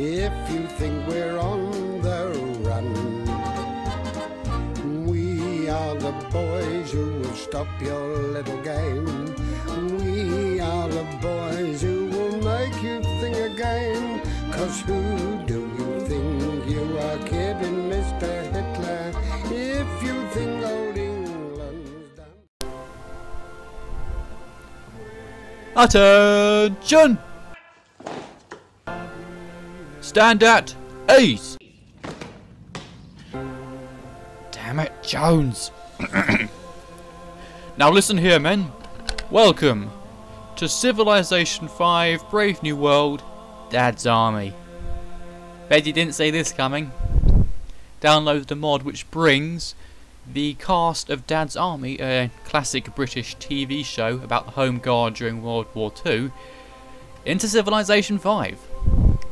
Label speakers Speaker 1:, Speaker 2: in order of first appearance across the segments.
Speaker 1: if you think we're on the run. We are the boys who will stop your little game. We are the boys who will make you think again. Cause who do you think you are kidding, Mr. Hitler? If you think old England's done.
Speaker 2: Attention! Stand at ease! Damn it, Jones! now listen here, men. Welcome to Civilization 5 Brave New World Dad's Army. Bet you didn't see this coming. Download the mod which brings the cast of Dad's Army, a classic British TV show about the Home Guard during World War II, into Civilization 5.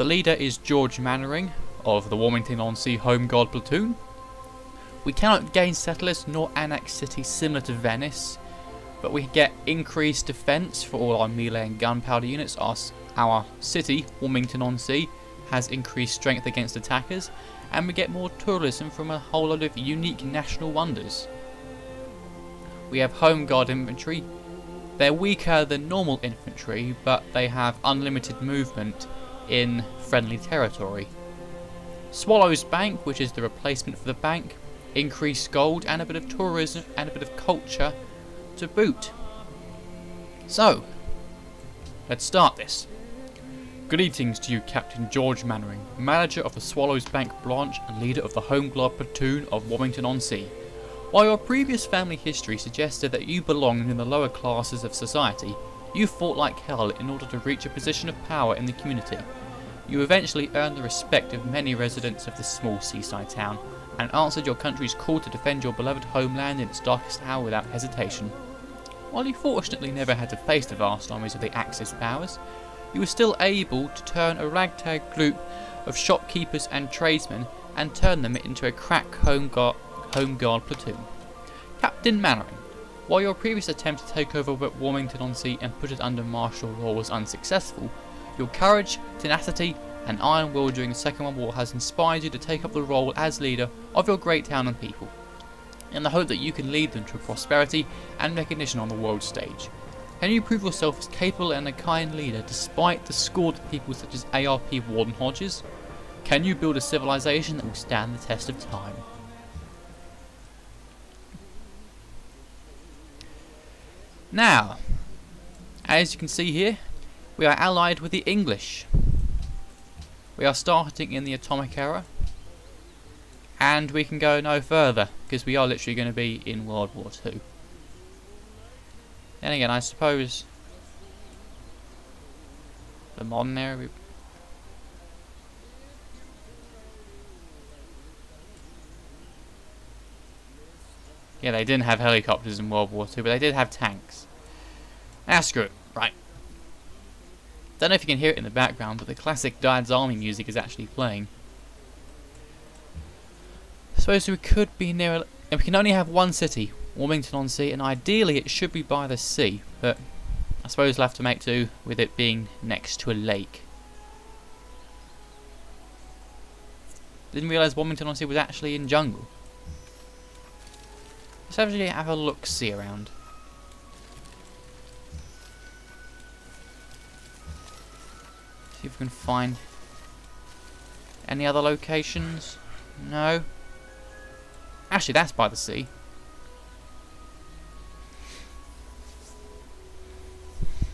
Speaker 2: The leader is George Mainwaring of the Warmington-on-Sea Home Guard platoon. We cannot gain settlers nor annex cities similar to Venice, but we get increased defence for all our melee and gunpowder units. Our, our city, Warmington-on-Sea, has increased strength against attackers, and we get more tourism from a whole lot of unique national wonders. We have Home Guard infantry. They're weaker than normal infantry, but they have unlimited movement in friendly territory. Swallows Bank, which is the replacement for the bank, increased gold and a bit of tourism and a bit of culture to boot. So, let's start this. Good evenings to you, Captain George Mainwaring, manager of the Swallows Bank branch and leader of the Home Guard platoon of Warmington-on-Sea. While your previous family history suggested that you belonged in the lower classes of society, you fought like hell in order to reach a position of power in the community. You eventually earned the respect of many residents of this small seaside town, and answered your country's call to defend your beloved homeland in its darkest hour without hesitation. While you fortunately never had to face the vast armies of the Axis powers, you were still able to turn a ragtag group of shopkeepers and tradesmen and turn them into a crack home guard, home guard platoon. Captain Mainwaring, while your previous attempt to take over Warmington-on-Sea and put it under martial law was unsuccessful, your courage, tenacity, and iron will during the Second World War has inspired you to take up the role as leader of your great town and people, in the hope that you can lead them to prosperity and recognition on the world stage. Can you prove yourself as capable and a kind leader despite the scorn of people such as ARP Warden Hodges? Can you build a civilization that will stand the test of time? Now, as you can see here, we are allied with the English. We are starting in the atomic era. And we can go no further, because we are literally going to be in World War II. Then again, I suppose the modern era. Yeah, they didn't have helicopters in World War II, but they did have tanks. Ah, screw it. Don't know if you can hear it in the background, but the classic Dad's Army music is actually playing. I suppose we could be near... A, we can only have one city, Warmington-on-Sea, and ideally it should be by the sea, but I suppose we'll have to make do with it being next to a lake. Didn't realise Warmington-on-Sea was actually in jungle. Let's actually have a look-see around. See if we can find any other locations. No. Actually, that's by the sea.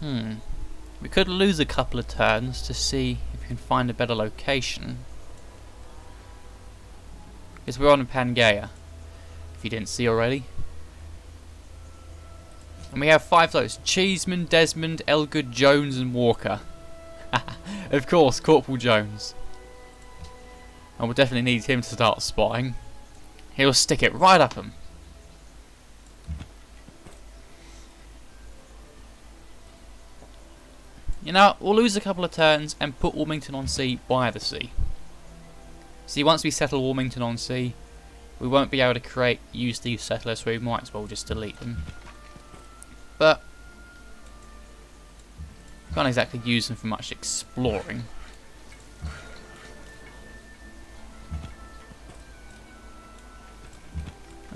Speaker 2: Hmm. We could lose a couple of turns to see if we can find a better location. Because we're on Pangaea, if you didn't see already. And we have five floats. Cheeseman, Desmond, Elgood, Jones and Walker. of course, Corporal Jones. And we'll definitely need him to start spying. He'll stick it right up him. You know, we'll lose a couple of turns and put Warmington-on-Sea by the sea. See, once we settle Warmington-on-Sea, we won't be able to create use these settlers, so we might as well just delete them. But can't exactly use them for much exploring.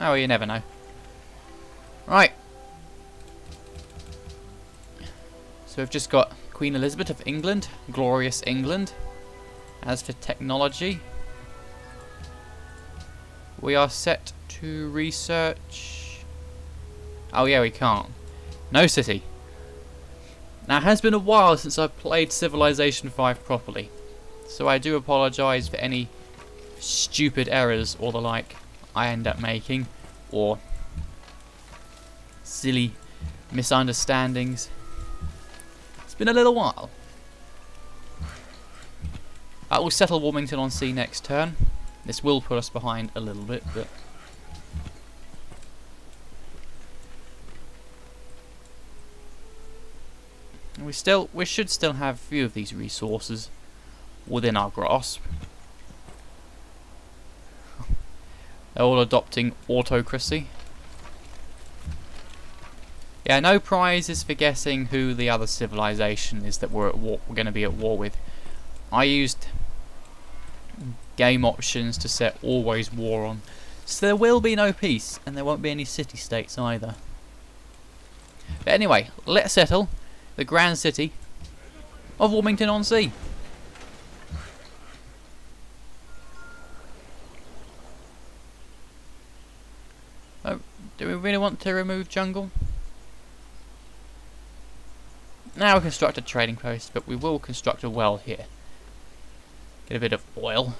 Speaker 2: Oh, you never know. Right. So we've just got Queen Elizabeth of England, glorious England. As for technology, we are set to research... Oh yeah, we can't. No city. Now, it has been a while since I've played Civilization 5 properly, so I do apologise for any stupid errors or the like I end up making, or silly misunderstandings. It's been a little while. I will settle Warmington on Sea next turn. This will put us behind a little bit, but we still we should still have a few of these resources within our grasp. They're all adopting autocracy. Yeah, no prizes for guessing who the other civilization is that we're at war we're gonna be at war with. I used game options to set always war on. So there will be no peace and there won't be any city states either. But anyway, let's settle the grand city of Warmington-on-Sea. Oh, do we really want to remove jungle? Now we construct a trading post, but we will construct a well here. Get a bit of oil.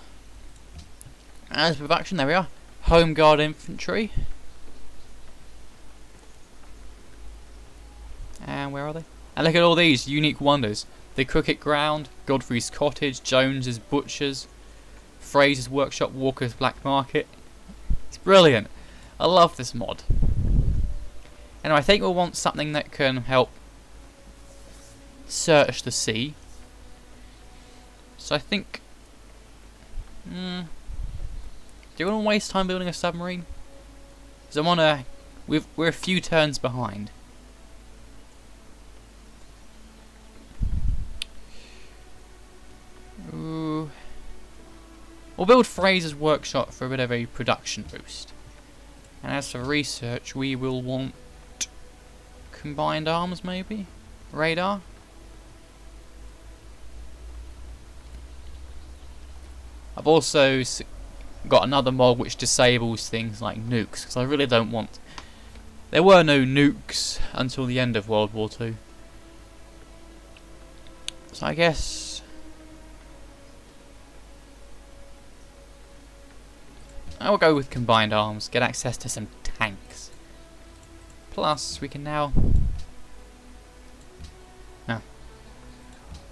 Speaker 2: As production, there we are. Home Guard Infantry. And where are they? And look at all these unique wonders. The Cricket Ground, Godfrey's Cottage, Jones's Butchers, Frazer's Workshop, Walker's Black Market. It's brilliant. I love this mod. And I think we'll want something that can help search the sea. So I think... Hmm, do you want to waste time building a submarine? Because I'm on a... We've, we're a few turns behind. We'll build Frazer's workshop for a bit of a production boost. And as for research, we will want combined arms maybe? Radar? I've also got another mod which disables things like nukes, because I really don't want... There were no nukes until the end of World War Two. So I guess I will go with combined arms, get access to some tanks. Plus, we can now... No.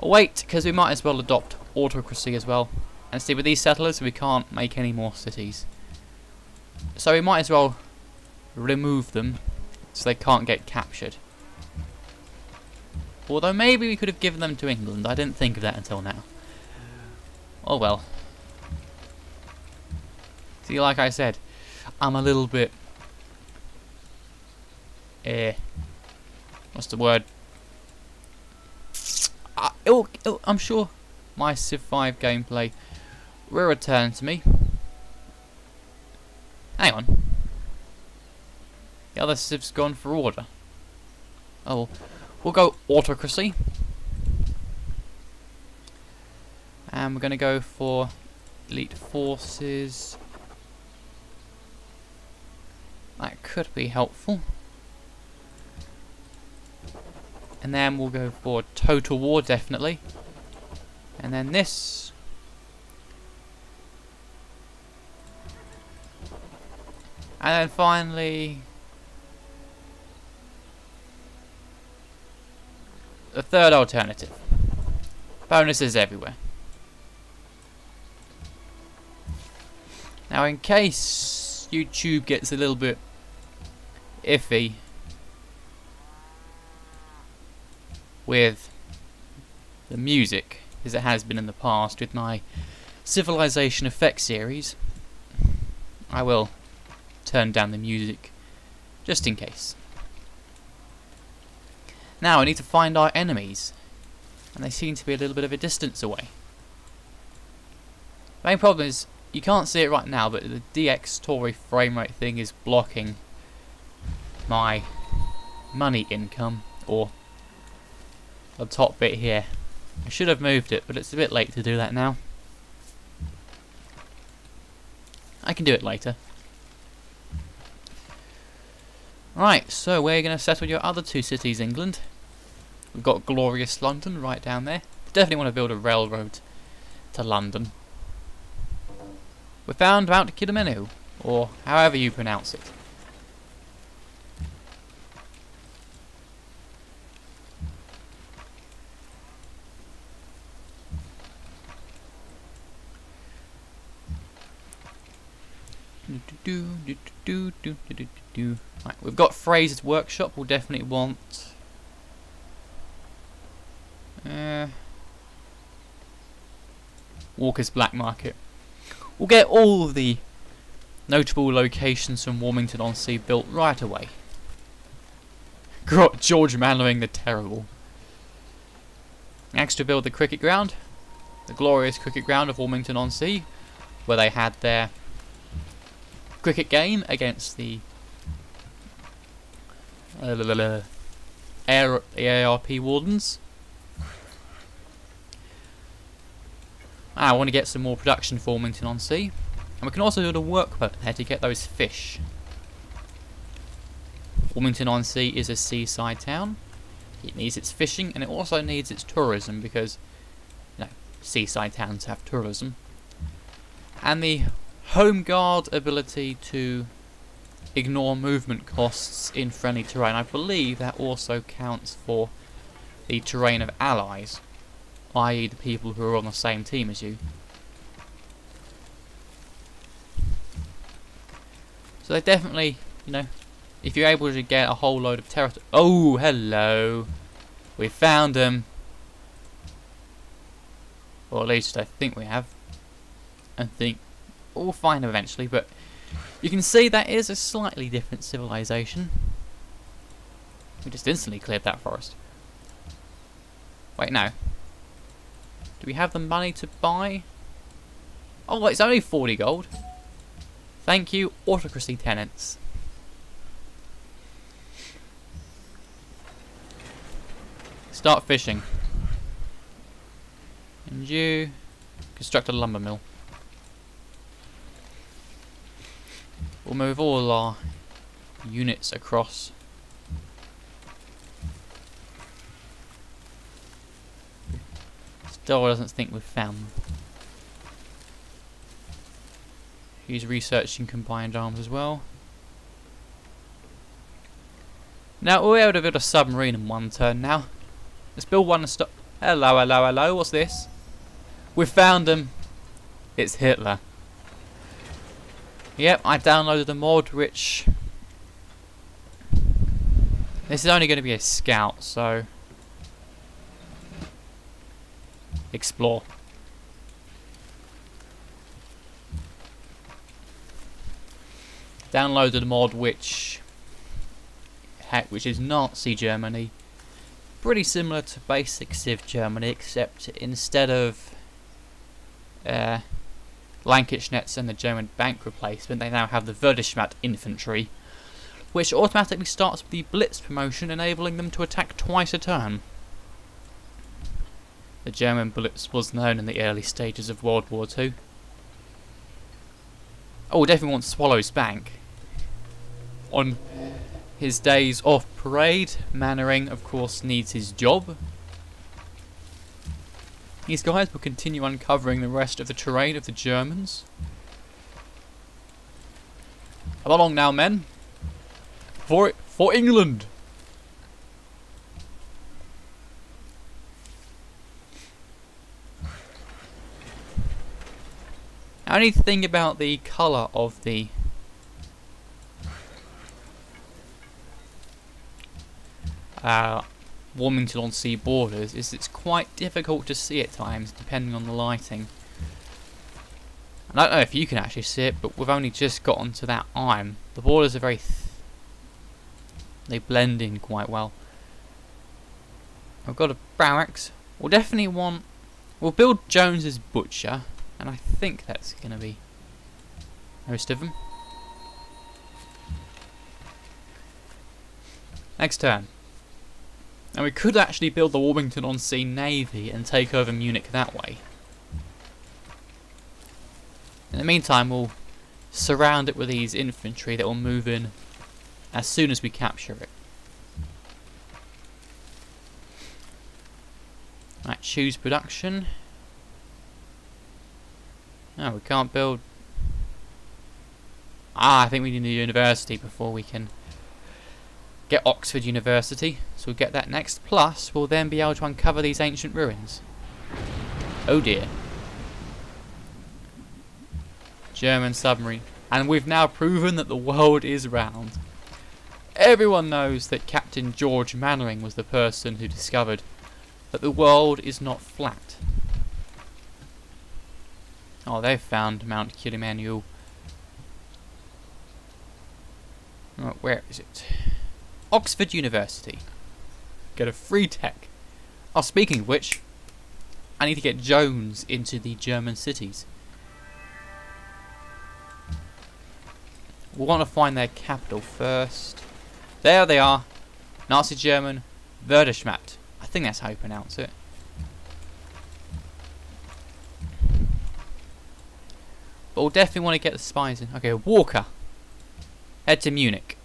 Speaker 2: Oh, wait, because we might as well adopt autocracy as well. And see, with these settlers, we can't make any more cities. So we might as well remove them so they can't get captured. Although maybe we could have given them to England. I didn't think of that until now. Oh well. See, like I said, I'm a little bit... Eh... What's the word? Uh, it'll, it'll, I'm sure my Civ 5 gameplay will return to me. Hang on. The other Civ's gone for order. Oh, we'll go autocracy. And we're going to go for elite forces. That could be helpful. And then we'll go for Total War, definitely. And then this. And then finally... The third alternative. Bonuses everywhere. Now in case YouTube gets a little bit iffy with the music as it has been in the past with my Civilization Effect series. I will turn down the music just in case. Now I need to find our enemies and they seem to be a little bit of a distance away. The main problem is you can't see it right now, but the Dxtory frame rate thing is blocking my money income, or the top bit here. I should have moved it, but it's a bit late to do that now. I can do it later. Right, so we're going to settle your other two cities, England. We've got glorious London right down there. Definitely want to build a railroad to London. We found Mount Kidamenu, or however you pronounce it. Right, we've got Frazer's workshop. We'll definitely want. Uh, Walker's Black Market. We'll get all the notable locations from Warmington on Sea built right away. George Mainwaring the Terrible. Next to build the cricket ground, the glorious cricket ground of Warmington on Sea, where they had their cricket game against the uh, Air, ARP Wardens. Ah, I want to get some more production for Warmington on Sea. And we can also do a workboat there to get those fish. Warmington on Sea is a seaside town. It needs its fishing and it also needs its tourism because, you know, seaside towns have tourism. And the Home Guard ability to ignore movement costs in friendly terrain. I believe that also counts for the terrain of allies, i.e. the people who are on the same team as you. So they definitely, you know, if you're able to get a whole load of territory... Oh, hello! We found them! Or at least I think we have. I think all fine eventually, but you can see that is a slightly different civilization. We just instantly cleared that forest. Wait, no. Do we have the money to buy? Oh, it's only 40 gold. Thank you, autocracy tenants. Start fishing. And you construct a lumber mill. We'll move all our units across. Still doesn't think we've found them. He's researching combined arms as well. Now we're able to build a submarine in one turn now. Let's build one and stop. Hello, hello, hello. What's this? We've found them. It's Hitler. Yep, I downloaded a mod which... This is only going to be a scout, so... Explore. Downloaded a mod which... Heck, which is Nazi Germany. Pretty similar to basic Civ Germany, except instead of... Uh, Landsknecht and the German bank replacement, they now have the Verdeschmat infantry, which automatically starts with the Blitz promotion, enabling them to attack twice a turn. The German Blitz was known in the early stages of World War II. Oh, definitely wants Swallow's Bank. On his days off parade, Mainwaring, of course, needs his job, these guys will continue uncovering the rest of the terrain of the Germans. Come along now, men. For for England. Only thing about the colour of the uh, Warmington on Sea borders is it's quite difficult to see at times depending on the lighting. And I don't know if you can actually see it, but we've only just gotten to that iron. The borders are very... they blend in quite well. I've got a barracks. We'll definitely want... We'll build Jones's Butcher, and I think that's going to be Most of them. Next turn. And we could actually build the Warmington-on-Sea Navy and take over Munich that way. In the meantime, we'll surround it with these infantry that will move in as soon as we capture it. Right, choose production. No, we can't build... Ah, I think we need a university before we can get Oxford University. So we'll get that next. Plus, we'll then be able to uncover these ancient ruins. Oh dear. German submarine. And we've now proven that the world is round. Everyone knows that Captain George Mainwaring was the person who discovered that the world is not flat. Oh, they've found Mount Kilimanjaro. Oh, where is it? Oxford University. Get a free tech. Oh, speaking of which, I need to get Jones into the German cities. We want to find their capital first. There they are. Nazi German, Verderschmatt. I think that's how you pronounce it. But we'll definitely want to get the spies in. Okay, Walker. Head to Munich.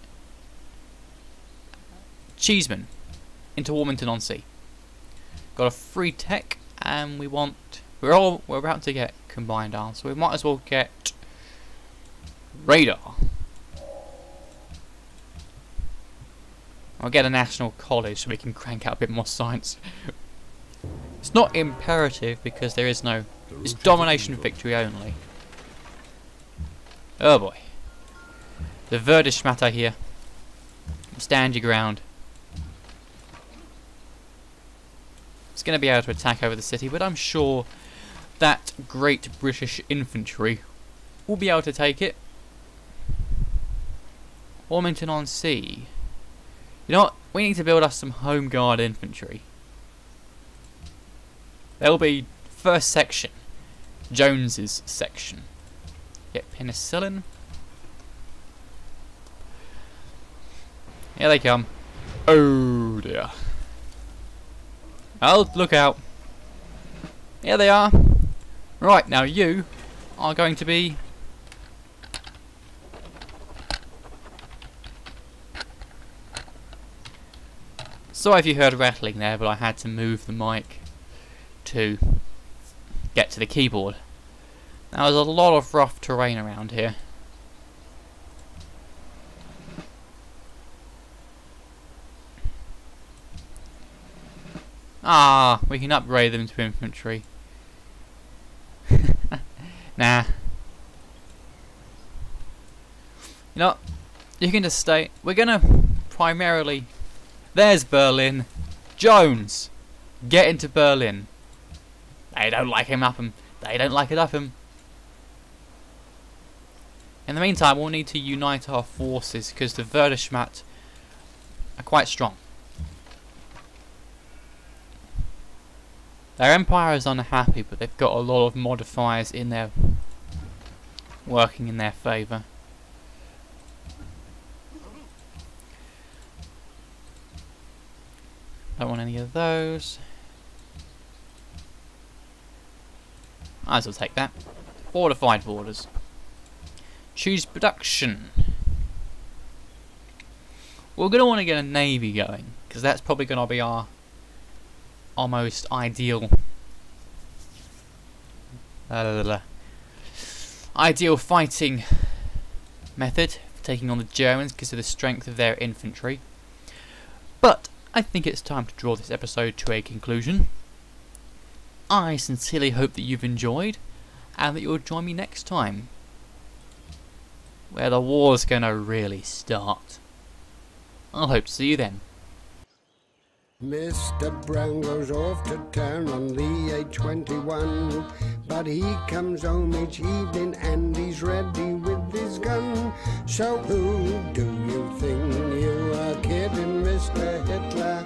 Speaker 2: Cheeseman. Into Warmington on Sea. Got a free tech and we want we're all we're about to get combined arms, so we might as well get radar. I'll get a national college so we can crank out a bit more science. it's not imperative because there is no... It's domination victory only. Oh boy. The Verderschmatter here. Stand your ground. It's going to be able to attack over the city, but I'm sure that great British infantry will be able to take it. Warmington on Sea. You know what? We need to build us some home guard infantry. There'll be first section. Jones's section. Get penicillin. Here they come. Oh dear. Oh, look out. Here they are. Right, now you are going to be Sorry if you heard rattling there, but I had to move the mic to get to the keyboard. Now there's a lot of rough terrain around here. Ah, we can upgrade them to infantry. nah. You know, you can just stay. We're gonna primarily there's Berlin. Jones, get into Berlin. They don't like him up him. They don't like it up him. In the meantime, we'll need to unite our forces because the Verderschmatt are quite strong. Their empire is unhappy, but they've got a lot of modifiers in their working in their favour. Don't want any of those. Might as well take that. Fortified borders. Choose production. We're going to want to get a navy going, because that's probably going to be our almost ideal ideal fighting method for taking on the Germans because of the strength of their infantry. But I think it's time to draw this episode to a conclusion. I sincerely hope that you've enjoyed and that you'll join me next time where the war's gonna really start. I'll hope to see you then.
Speaker 1: Mr. Brown goes off to town on the A21, but he comes home each evening and he's ready with his gun. So who do you think you are kidding, Mr. Hitler?